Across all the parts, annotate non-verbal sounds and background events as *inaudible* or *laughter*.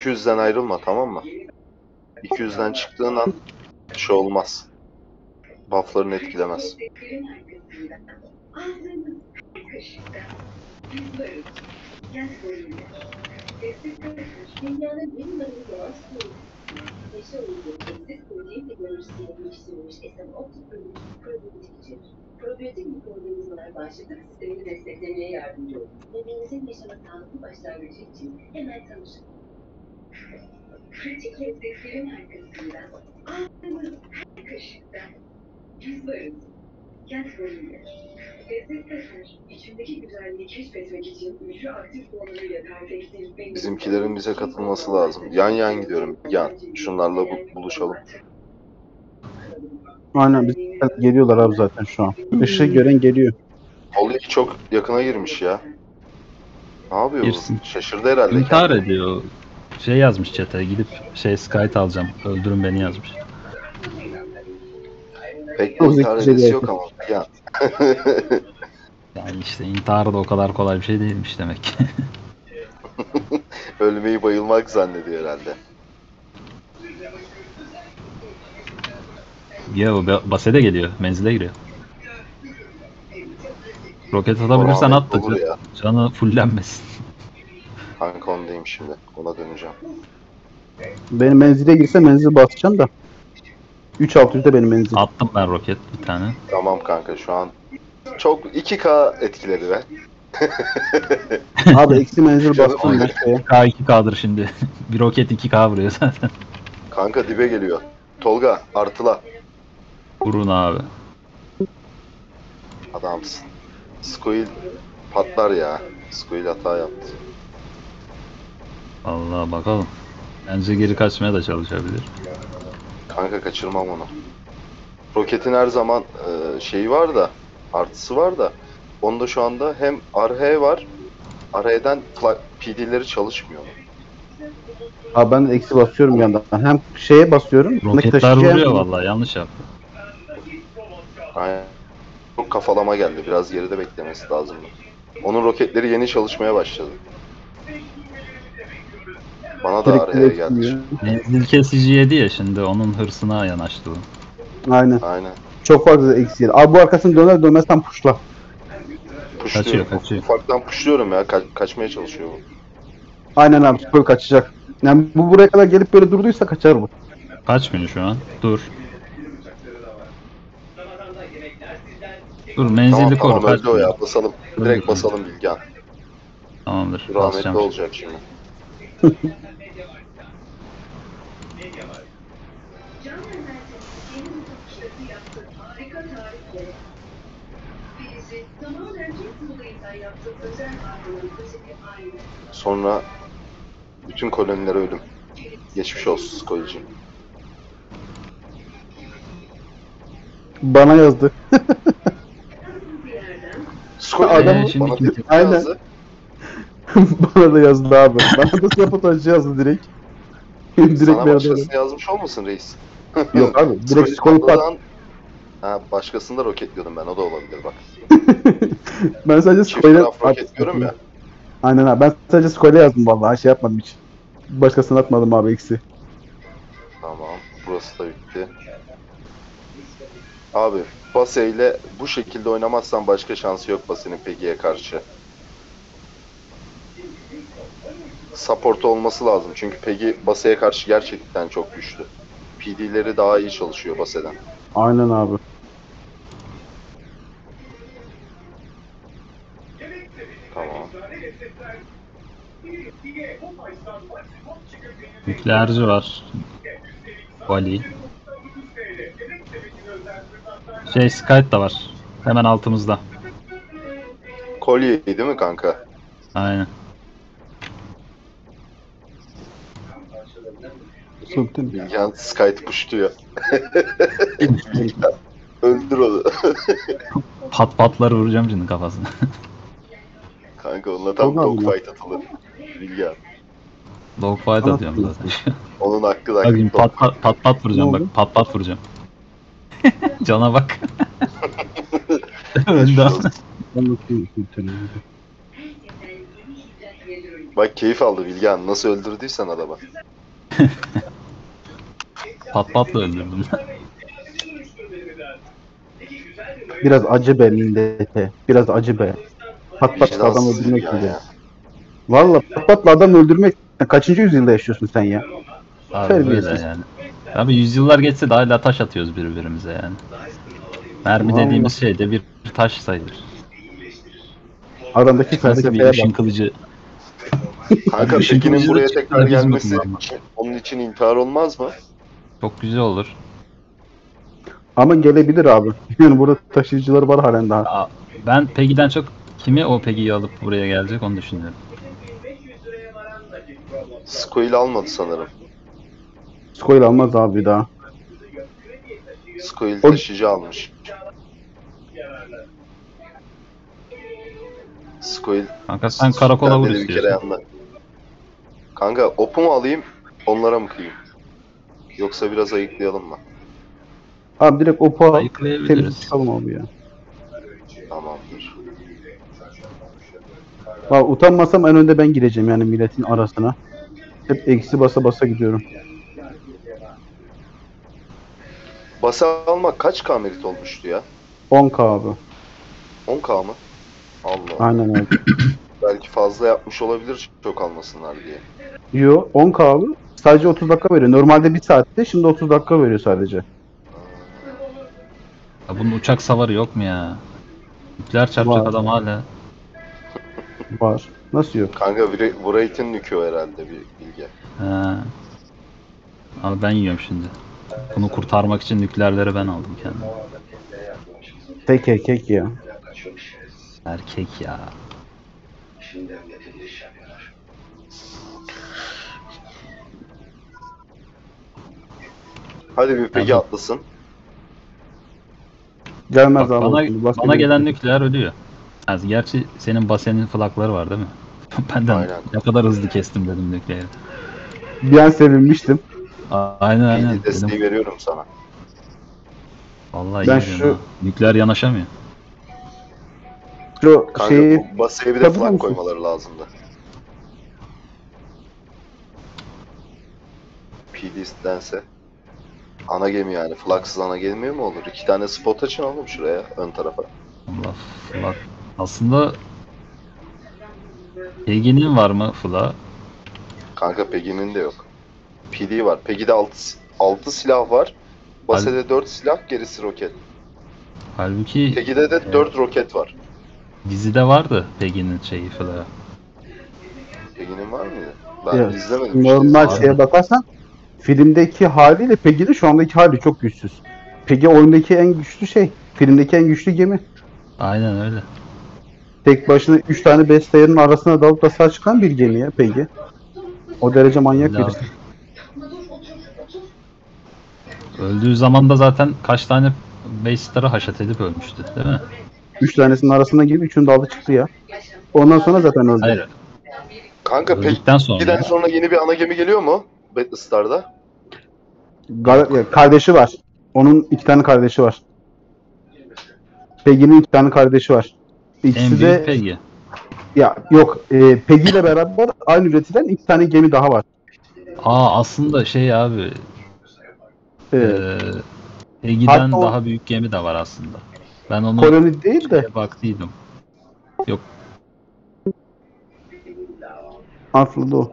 200'den ayrılma tamam mı? 200'den çıktığın an şey olmaz. Buff'ların etkilemez. Probiyotik mikroorganizmalar bağışıklık sistemini desteklemeye yardımcı olur. Bebeğinizin yaşama sağlıklı başlangıcı için hemen tanışın. Pratik lezzetlerin arkasında aldığınız her kaşıkta yüz barındır. Kent boyunca. Lezzet içindeki güzelliği keşfetmek için üçlü aktif formuyla perfekte Bizimkilerin bize katılması lazım. Yan yan gidiyorum. Yan. Şunlarla bu- buluşalım. Aynen biz geliyorlar abi zaten şu an. Işığı gören geliyor. Vallahi çok yakına girmiş ya. Ne yapıyor Girsin. bu? Şaşırdı herhalde. İntihar kendini. ediyor. Şey yazmış chat'e gidip şey Skype alacağım. Öldürün beni yazmış. Pek intihar yok ama. Ya. *laughs* Yani işte intihar da o kadar kolay bir şey değilmiş demek ki. *laughs* Ölmeyi bayılmak zannediyor herhalde. ya o ba- base de geliyor. Menzile giriyor. Roket atabilirsen at da canı fullenmesin. Kanka ondayım şimdi. Ona döneceğim. Benim menzile girse menzil basacağım da. 3600'de benim menzil. Attım ben roket bir tane. Tamam kanka şu an çok 2K etkiledi be. *laughs* Abi eksi menzil bastım ben şeye. K 2K'dır şimdi. *laughs* bir roket 2K vuruyor zaten. Kanka dibe geliyor. Tolga artıla. Vurun abi. Adamsın. Squeal patlar ya. Squeal hata yaptı. Allah bakalım. Bence geri kaçmaya da çalışabilir. Kanka kaçırmam onu. Roketin her zaman e, şeyi var da artısı var da onda şu anda hem RH var RH'den PD'leri çalışmıyor. Abi ben de eksi basıyorum bir yandan. Hem şeye basıyorum. Roketler vuruyor vallahi yanlış yaptı. Aynen. Çok kafalama geldi. Biraz geride beklemesi lazım. Onun roketleri yeni çalışmaya başladı. Bana da Direkt direkt geldi. Menzil kesici yedi ya şimdi onun hırsına yanaştı bu. Aynen. Aynen. Çok fazla eksi yedi. Abi bu arkasını döner dönmez tam puşla. Kaçıyor, kaçıyor. Ufaktan puşluyorum ya. Ka- kaçmaya çalışıyor bu. Aynen abi böyle kaçacak. Yani bu buraya kadar gelip böyle durduysa kaçar bu. Kaçmıyor şu an. Dur. Dur menzili Tamam koru. tamam öldü o kaçmıyor. ya. Basalım. Direkt basalım Bilgehan. Tamamdır. Rahmetli Basacağım. olacak şimdi. *laughs* Sonra bütün kolonilere ölüm. Geçmiş olsun Skoyci. Bana yazdı. Skoyci Adam- Ee, şimdi bana kim- tepki Aynen. yazdı. Bana da yazdı abi. Bana da *laughs* sabotajcı yazdı direkt. *laughs* direkt Sana başkasını yazmış olmasın reis? *laughs* Yok abi. Direkt Skoyci skoyu pat. patladan- Ha, başkasını da roketliyordum ben. O da olabilir bak. ben sadece Çift skoyla... taraf roketliyorum ya. Aynen abi. Ben sadece skoyla yazdım vallahi. Şey yapmadım hiç. Başkasına atmadım abi eksi. Tamam. Burası da bitti. Abi Base ile bu şekilde oynamazsan başka şansı yok Base'nin Pegi'ye karşı. Support olması lazım çünkü Pegi Base'ye karşı gerçekten çok güçlü. PD'leri daha iyi çalışıyor Base'den. Aynen abi. Tamam. Nükleerci var. Vali. Şey Skype da var. Hemen altımızda. Kolye değil mi kanka? Aynen. Sultan. Bilgehan Skype puşluyor. *laughs* Öldür onu. Pat patları vuracağım şimdi kafasına. *laughs* kanka onunla tam mı? dogfight atılır. Bilgehan. Dogfight Ama- atıyorum zaten. *laughs* Onun hakkı da Bak şimdi pat pat pat pat vuracağım bak pat pat vuracağım. *laughs* Cana bak. *laughs* Öldü. Anlatayım. Bak keyif aldı Bilgehan. Nasıl öldürdüysen adamı. Pat patla öldürdüm. Biraz acı be millete. Biraz acı be. Pat pat adam öldürmek gibi. ya. Valla pat patla adam öldürmek. Kaçıncı yüzyılda yaşıyorsun sen ya? Abi böyle Terbiyesiz. yani. Abi yüzyıllar geçse de hala taş atıyoruz birbirimize yani. Mermi Vallahi. dediğimiz şey de bir taş sayılır. Arandaki felsefeye ışın kılıcı. Kanka Pekin'in buraya tekrar gelmesi onun için intihar olmaz mı? Çok güzel olur. Ama gelebilir abi. Yani burada taşıyıcılar var halen daha. Aa, Ben Peggy'den çok kimi o Peggy'yi alıp buraya gelecek onu düşünüyorum. Skoil almadı sanırım. Skoil almaz abi daha. Skoil O- almış. Skoil Kanka sen karakola vur bir istiyorsun. Kanka opu mu alayım onlara mı kıyayım? Yoksa biraz ayıklayalım mı? Abi direkt opa temiz Ayıklayabiliriz. çıkalım abi ya. Tamamdır. Abi utanmasam en önde ben gireceğim yani milletin arasına. Hep eksi basa basa gidiyorum. Basa almak kaç K merit olmuştu ya? 10k abi. 10K mı? Allah. Aynen öyle. *clears throat* Belki fazla yapmış olabilir çok almasınlar diye. Yo 10k abi. Sadece 30 dakika veriyor. Normalde 1 saatte şimdi 30 dakika veriyor sadece. Ya bunun uçak savarı yok mu ya? Nükleer çarpacak Var. adam hala. Var. Nasıl yok? Kanka Wraith'in nükü herhalde bir bilgi. He. Abi ben yiyorum şimdi. Bunu kurtarmak için nükleerleri ben aldım kendime. Tek erkek ya. Erkek ya. Hadi bir peki atlasın. Gelmez Bak, abi. bana, bana gelen nükleer ölüyor. Yani gerçi senin basenin flakları var değil mi? *laughs* Benden Aynen. ne kadar hızlı kestim dedim nükleeri. Bir an sevinmiştim. A- Aynen aynen. Bilgi desteği Dedim, veriyorum sana. vallahi Ben şu- ha. Nükleer yanaşamıyor. Şu Kanka şeyi basaya bir de musun? koymaları lazımdı. PD'dense. Ana gemi yani. Flagsız ana gemi mi olur? İki tane spot açın oğlum şuraya ön tarafa. Allah flak. Aslında Peggy'nin var mı fla? Kanka Peggy'nin de yok. PD var. Peggy'de 6, 6 silah var. Base'de 4 silah, gerisi roket. Halbuki Peggy'de de 4 roket var. dizide vardı Peggy'nin şeyi fla. Peggy'nin var mıydı? Ben Evet. izlemedim. işte. normal Var şeye bakarsan filmdeki haliyle Peggy'nin şu andaki hali çok güçsüz. Peggy oyundaki en güçlü şey. Filmdeki en güçlü gemi. Aynen öyle. Tek başına 3 tane besteyerin arasına dalıp da sağ çıkan bir gemi ya Peggy. O derece manyak Öyle birisi. Öldüğü zaman da zaten kaç tane base star'ı haşat edip ölmüştü değil mi? 3 tanesinin arasına girip üçünü de aldı çıktı ya. Ondan sonra zaten öldü. Hayır. Kanka Öldükten sonra. Peggy'den sonra yeni bir ana gemi geliyor mu? Battlestar'da. Gar- ya, kardeşi var. Onun iki tane kardeşi var. Peggy'nin iki tane kardeşi var. En İkisi büyük de Peggy. ya yok e, Peggy ile beraber aynı üretilen iki tane gemi daha var. Aa aslında şey abi. E, Eee Peggy'den Hatta o- daha büyük gemi de var aslında. Ben onu koloni değil de baktıydım. Yok aslında o.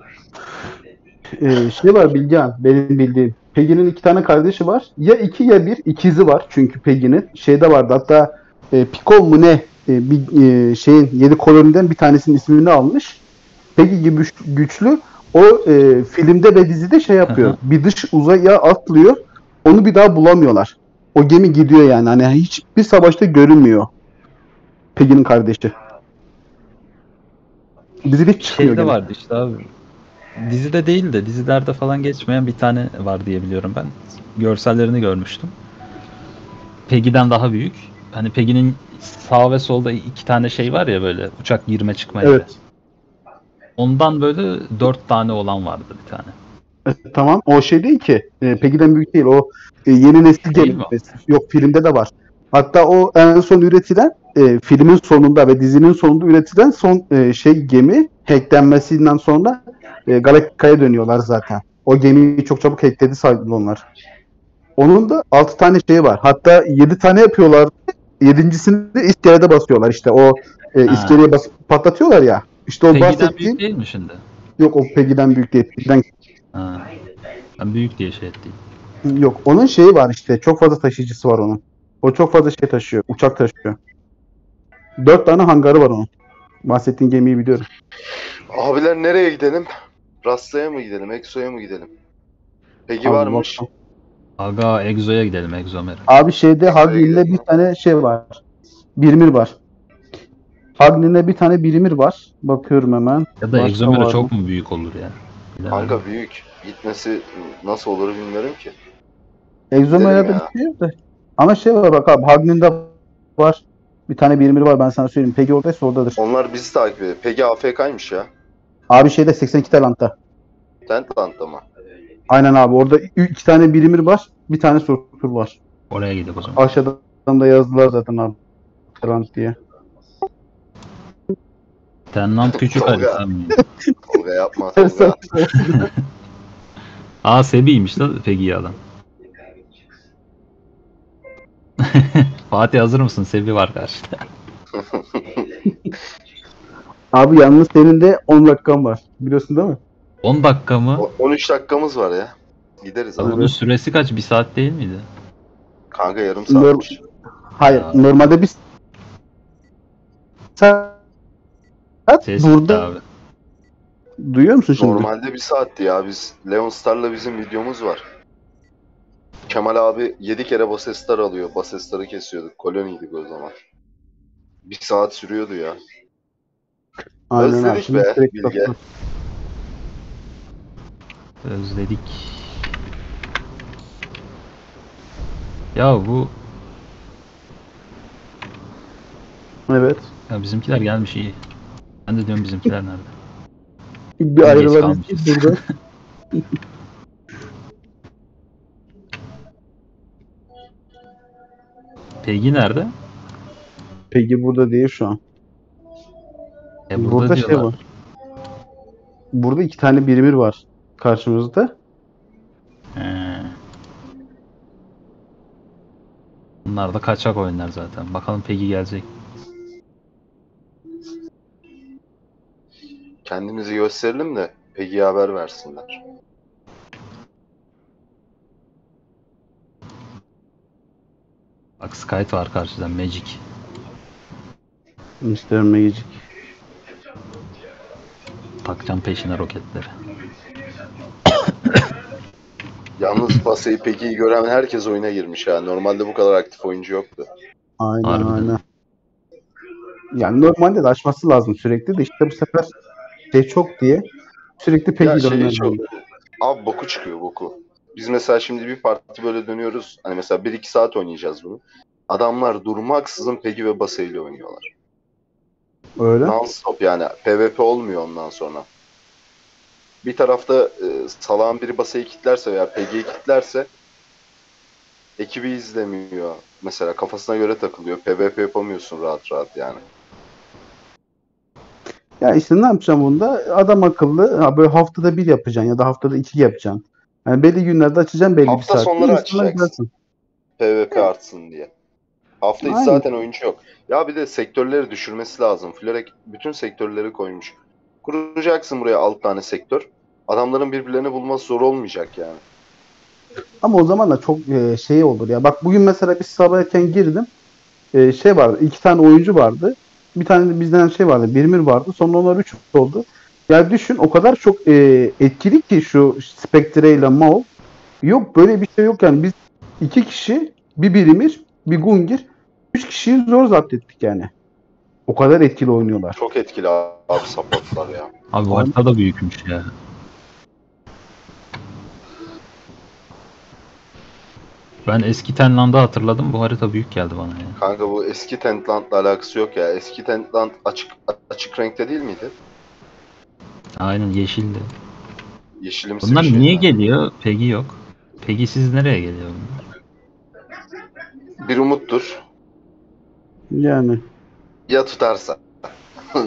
E, şey var Bilgehan benim bildiğim. Peggy'nin iki tane kardeşi var. Ya iki ya bir ikizi var çünkü Peggy'nin. Şeyde vardı hatta e, Pikol mu ne e, bir e, şeyin yedi koloniden bir tanesinin ismini almış. Peggy gibi güç- güçlü o e, filmde ve dizide şey yapıyor. Hı. bir dış uzaya atlıyor. Onu bir daha bulamıyorlar. O gemi gidiyor yani. Hani hiçbir savaşta görünmüyor. Peggy'nin kardeşi. Dizide hiç çıkmıyor. şeyde gene. vardı işte abi. Dizide değil de dizilerde falan geçmeyen bir tane var diye biliyorum ben. Görsellerini görmüştüm. Peggy'den daha büyük. Hani Peggy'nin sağ ve solda iki tane şey var ya böyle uçak girme çıkma yeri. Evet. Ondan böyle dört tane olan vardı bir tane. E, Tamam. O şey değil ki. E, Peggy'den büyük değil. O e, yeni nesil o? Yok filmde de var. Hatta o en son üretilen e, filmin sonunda ve dizinin sonunda üretilen son e, şey gemi hacklenmesinden sonra e, Galaktika'ya dönüyorlar zaten. O gemiyi çok çabuk hackledi saydılar onlar. Onun da 6 tane şeyi var. Hatta 7 tane yapıyorlar. Yedincisini de iskelede basıyorlar. İşte o e, iskeleye basıp patlatıyorlar ya. İşte o Peggy'den bahsettiğim büyük değil mi şimdi? yok o Peggy'den büyük değil. Peggy'den Ha. Ben büyük diye şey ettim. Yok onun şeyi var işte çok fazla taşıyıcısı var onun. O çok fazla şey taşıyor. Uçak taşıyor. Dört tane hangarı var onun. Bahsettiğin gemiyi biliyorum. Abiler nereye gidelim? Rasta'ya mı gidelim? Exo'ya mı gidelim? Peki Abi varmış. bak- Aga Exo'ya gidelim Exomer. Abi şeyde Hagnil'de bir tane şey var. Birimir var. Hagnil'de bir tane birimir var. Bakıyorum hemen. Ya da Exomer'e çok mu büyük olur ya? Bilemedim. Kanka büyük. Gitmesi nasıl olur bilmiyorum ki. Exomer'e de bir şey da. Ama şey var bak abi Hagnil'de var. Bir tane birimir var ben sana söyleyeyim. Peki oradaysa oradadır. Onlar bizi takip ediyor. Peki AFK'ymış ya. Abi şeyde 82 Talant'ta. Tentland'da mı? Aynen abi orada iki tane birimir var. Bir tane surtur var. Oraya gidip o zaman. Aşağıdan da yazdılar zaten abi. Talant diye. Tenlant küçük Tolga. harita *laughs* mı? Tolga yapma Tolga. *laughs* Aa Sebi'ymiş da Peggy'yi alan. Fatih hazır mısın? Sebi var karşıda. Abi yalnız senin de 10 dakikan var. Biliyorsun değil mi? 10 dakika mı? O- 13 dakikamız var ya. Gideriz abi. Bunun süresi kaç? Bir saat değil miydi? Kanka yarım Norm- saatmiş. Hayır. Ya. Normalde biz saat Ses gitti burada abi. duyuyor musun şimdi? Normalde bir saatti ya. Biz Leon Star'la bizim videomuz var. Kemal abi 7 kere Basestar alıyor. Basestar'ı kesiyorduk. Koloniydik o zaman. Bir saat sürüyordu ya. Aynen abi, Özledik şimdi be, sürekli Bilge. Özledik. Ya bu Evet. ya bizimkiler gelmiş iyi. Ben de diyorum bizimkiler nerede? Bir ayrılalım kalmışız. burada. *laughs* Peggy nerede? Peki burada değil şu an. E burada, burada şey var. Burada iki tane birimir var karşımızda. He. Bunlar da kaçak oyunlar zaten. Bakalım Peggy gelecek. Kendimizi gösterelim de Peggy'ye haber versinler. Bak Skype var karşıdan Magic. Mr. Magic. Takacağım peşine roketleri. Yalnız Basayı Peggy'yi gören herkes oyuna girmiş ha. Normalde bu kadar aktif oyuncu yoktu. Aynen Harbiden. aynen. Yani normalde de açması lazım sürekli de işte bu sefer şey çok diye sürekli Peggy şey dönüyor. çok... Abi boku çıkıyor boku. Biz mesela şimdi bir parti böyle dönüyoruz. Hani mesela 1-2 saat oynayacağız bunu. Adamlar durmaksızın Peggy ve Basay ile oynuyorlar. Öyle. Non-stop yani. PvP olmuyor ondan sonra. Bir tarafta e, salağın biri Basay'ı kitlerse veya Peggy'yi kitlerse ekibi izlemiyor. Mesela kafasına göre takılıyor. PvP yapamıyorsun rahat rahat yani. Ya işte ne yapacağım bunda? Adam akıllı ha böyle haftada bir yapacaksın ya da haftada iki yapacaksın. Yani belli günlerde açacaksın belli Hafta bir saatte. sonları İnsanlar açacaksın. PvP artsın diye. Hafta içi zaten oyuncu yok. Ya bir de sektörleri düşürmesi lazım. Florek bütün sektörleri koymuş. Kuracaksın buraya alt tane sektör. Adamların birbirlerini bulması zor olmayacak yani. Ama o zaman da çok e, şey olur ya. Bak bugün mesela biz sabah erken girdim. E, şey vardı. iki tane oyuncu vardı. Bir tane de bizden şey vardı. Birimir vardı. Sonra onlar üç oldu. Ya düşün o kadar çok e, etkili ki şu Spectre ile Maul. Yok böyle bir şey yok yani. Biz iki kişi bir Birimir bir Gungir. Üç kişiyi zor zapt ettik yani. O kadar etkili oynuyorlar. Çok etkili abi supportlar ya. Abi bu harita da büyükmüş ya. Ben eski Tenland'ı hatırladım. Bu harita büyük geldi bana ya. Kanka bu eski Tentland'la alakası yok ya. Eski Tentland açık açık renkte değil miydi? Aynen yeşildi. Yeşilimsi Bunlar bir şey. niye geliyor? Peggy yok. Peggy siz nereye geliyor bunlar? Bir umuttur. Yani. Ya tutarsa. *laughs*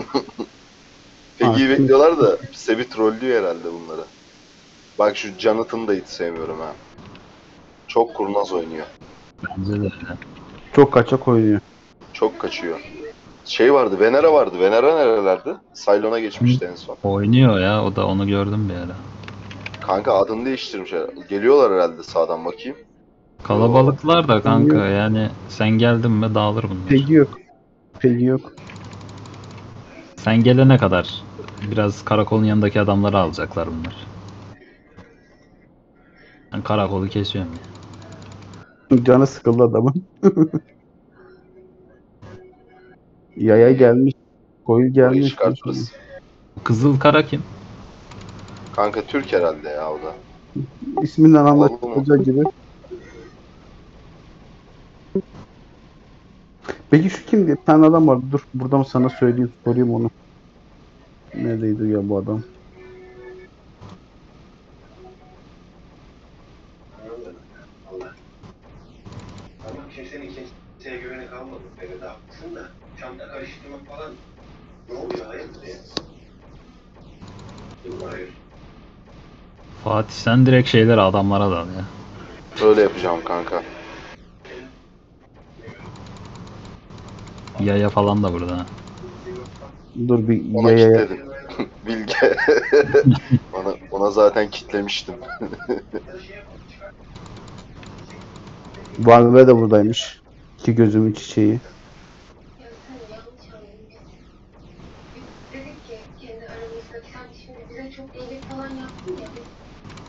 Peggy'yi Artık- bekliyorlar da Sebi trollüyor herhalde bunları. Bak şu Jonathan'ı da hiç sevmiyorum ha. Çok kurnaz oynuyor. Bence de öyle. Çok kaçak oynuyor. Çok kaçıyor. Şey vardı, Venera vardı. Venera nerelerde? Cylon'a geçmişti en son. Oynuyor ya o da onu gördüm bir ara. Kanka adını değiştirmiş herhalde. Geliyorlar herhalde sağdan bakayım. Kalabalıklar da kanka yani sen geldin mi dağılır bunlar. Pegi yok. Pegi yok. Sen gelene kadar biraz karakolun yanındaki adamları alacaklar bunlar. Ben karakolu kesiyorum ya. Canı sıkıldı adamın. Yaya gelmiş. Koyu gelmiş. çıkartırız. Kızıl kara kim? Kanka Türk herhalde ya o da. İsminden anlaşılacak gibi. Peki şu kimdi? Bir tane adam vardı. Dur buradan sana söyleyeyim. Sorayım onu. Neredeydi ya bu adam? Fatih sen direkt şeyler adamlara dal ya. Öyle yapacağım kanka. Yaya falan da burada. ha. Dur bir Ona yaya. kitledim. *laughs* Bilge. *laughs* ona, ona zaten kitlemiştim. Vanve de buradaymış. İki gözümün çiçeği. Ya sen yanlış anladın. Biz dedik ki kendi aramızda sen şimdi bize çok iyilik falan yaptın ya biz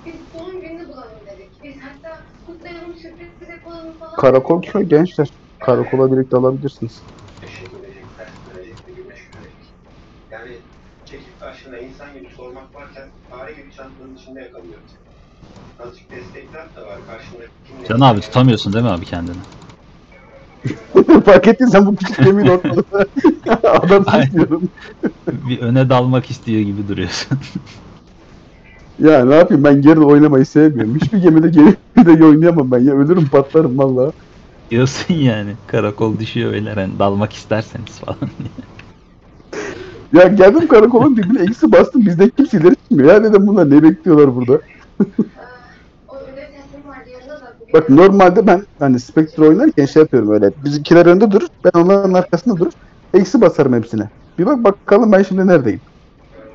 biz doğum gününü bulalım dedik. Biz hatta kutlayalım sürpriz yapalım falan. Karakol köy gençler. Karakola direkt alabilirsiniz. Yani çekip karşına insan gibi sormak varken fare gibi çantanın içinde yakalıyor. Azıcık destekler de var karşında. Can abi tutamıyorsun değil mi abi kendini? *laughs* Fark ettiysen bu küçük gemiyin ortalığı. *laughs* Adam istiyorum. Bir öne dalmak istiyor gibi duruyorsun. *laughs* Ya ne yapayım ben geride oynamayı sevmiyorum. Hiçbir gemide geride *laughs* oynayamam ben ya. Ölürüm patlarım valla. Diyorsun yani karakol düşüyor öyle hani dalmak isterseniz falan. *laughs* Ya geldim karakolun dibine eksi bastım bizden kimse ileri çıkmıyor. Ya dedim bunlar ne bekliyorlar burada? Bak normalde ben hani Spectre oynarken şey yapıyorum öyle. Bizimkiler önde durur. Ben onların arkasında durur. Eksi basarım hepsine. Bir bak bakalım ben şimdi neredeyim.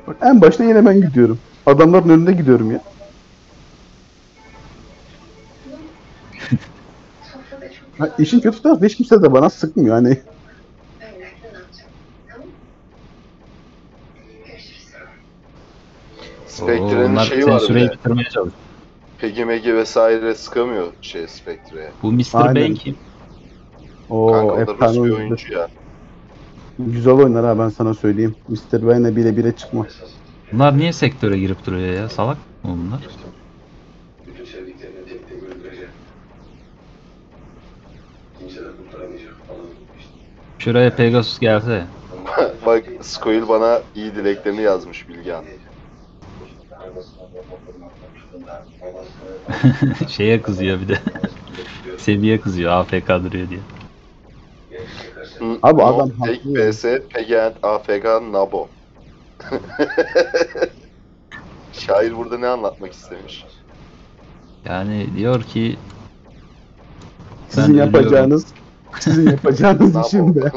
Bak en başta yine ben gidiyorum. Adamların önünde gidiyorum ya. *laughs* Ha, işin kötü tarafı hiç kimse de bana sıkmıyor. Hani Öyle ne yapacağım? Tamam. Görüşürüz. Spectre'nin şeyi var süreyi bitirmeye çalışıyor. Pegi Megi vesaire sıkamıyor şey Spectre'ye. Bu Mr. Aynen. Bane kim? o Kanka o da efsane Rus bir oyuncu. ya. Güzel oynar ha ben sana söyleyeyim. Mr. Vayne'e bile bile çıkma. Bunlar niye sektöre girip duruyor ya? Salak mı bunlar? Şuraya Pegasus gelse. *laughs* Bak Skoil bana iyi dileklerini yazmış Bilgehan. *laughs* Şeye kızıyor bir de. *laughs* Seviye kızıyor AFK duruyor diye. Abi adam Tek Pegi and AFK Nabo. *laughs* Şair burada ne anlatmak istemiş? Yani diyor ki Sizin Ben ölüyorum. yapacağınız sizin yapacağınız *laughs* işim de.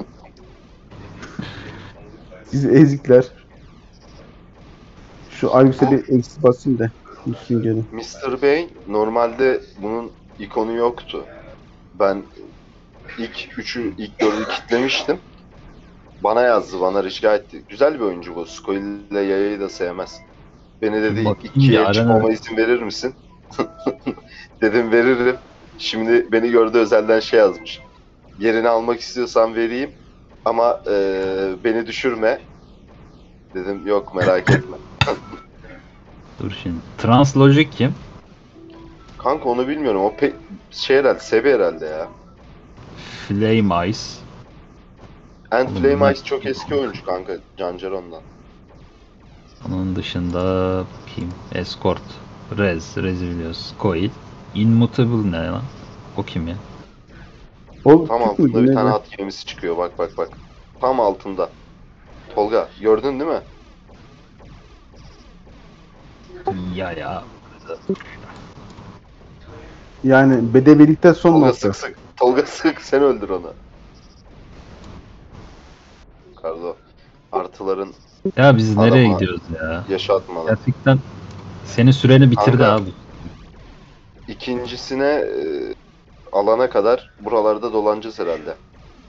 Sizi ezikler. Şu Ayus'e bir eksi basayım da. Düşsün geri. Mr. Bane normalde bunun ikonu yoktu. Ben ilk üçü, ilk dördü kitlemiştim. Bana yazdı, bana rica etti. Güzel bir oyuncu bu. Skoil ile Yaya'yı da sevmez. Beni dedi ilk ikiye ya, çıkmama izin verir misin? *laughs* Dedim veririm. Şimdi beni gördü özelden şey yazmış. Yerini almak istiyorsan vereyim ama eee, beni düşürme. Dedim yok merak *laughs* etme. dur şimdi. Translogic kim? Kanka onu bilmiyorum. O pe şey herhalde, Sebi herhalde ya. Flame Ice. And Flame Ice çok eski oyuncu kanka. Cancer ondan. Onun dışında kim? Escort. Rez. Rez'i biliyoruz. Coil. Immutable ne lan? O kim ya? O Tam altında bir tane at gemisi çıkıyor. Bak bak bak. Tam altında. Tolga gördün değil mi? Ya ya. Yani bedevilikte son Tolga nokta. sık sık. Tolga *laughs* sık sen öldür onu. Kardo. Artıların Ya biz nereye Adama- gidiyoruz ya? yaşatmalı. Gerçekten senin süreni bitirdi Kanka. abi. İkincisine e, alana kadar buralarda dolanacağız herhalde.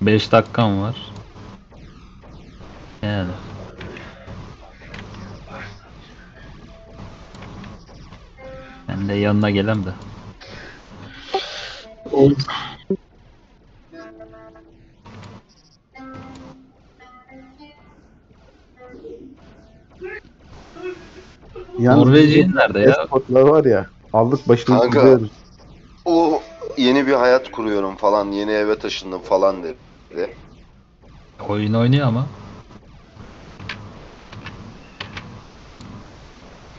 5 dakikam var. Yani. Ben de yanına gelem de. Yalnız Norveç'in nerede ya? Esportlar var ya. Aldık başını Kanka. gidiyoruz. O yeni bir hayat kuruyorum falan, yeni eve taşındım falan dedi. Oyun oynuyor ama.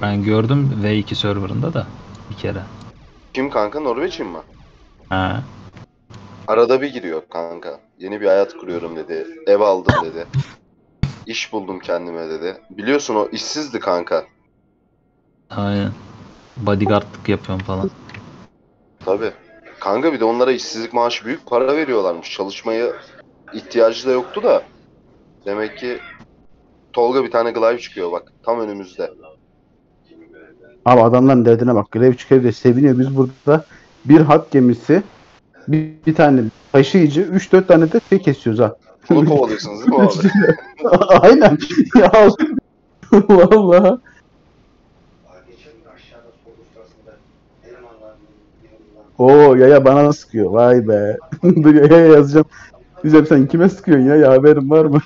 Ben gördüm V2 serverında da bir kere. Kim kanka Norveç'in mi? Ha. Arada bir giriyor kanka. Yeni bir hayat kuruyorum dedi. Ev aldım dedi. *laughs* İş buldum kendime dedi. Biliyorsun o işsizdi kanka. Aynen. Bodyguardlık yapıyorum falan. Tabi. Kanka bir de onlara işsizlik maaşı büyük para veriyorlarmış. Çalışmaya ihtiyacı da yoktu da. Demek ki Tolga bir tane glaive çıkıyor bak. Tam önümüzde. Abi adamların derdine bak. Grev çıkıyor diye seviniyor. Biz burada bir hat gemisi, bir, bir tane taşıyıcı, 3-4 tane de şey kesiyoruz ha. Bunu kovalıyorsunuz değil mi abi? *laughs* Aynen. ya *laughs* Vallahi. Oo yaya bana sıkıyor. Vay be. *laughs* Dur yaya yazacağım. Güzel sen kime sıkıyorsun ya? Ya haberin var mı?